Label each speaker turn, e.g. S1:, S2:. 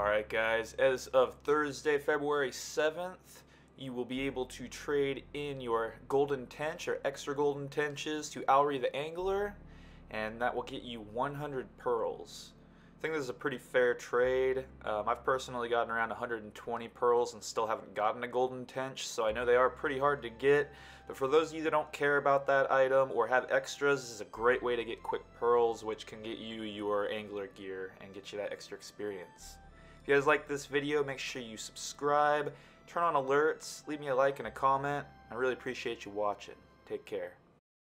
S1: Alright guys, as of Thursday, February 7th, you will be able to trade in your golden tench or extra golden tenches to Alry the Angler, and that will get you 100 pearls. I think this is a pretty fair trade. Um, I've personally gotten around 120 pearls and still haven't gotten a golden tench, so I know they are pretty hard to get. But for those of you that don't care about that item or have extras, this is a great way to get quick pearls, which can get you your angler gear and get you that extra experience. If you guys like this video, make sure you subscribe, turn on alerts, leave me a like and a comment. I really appreciate you watching. Take care.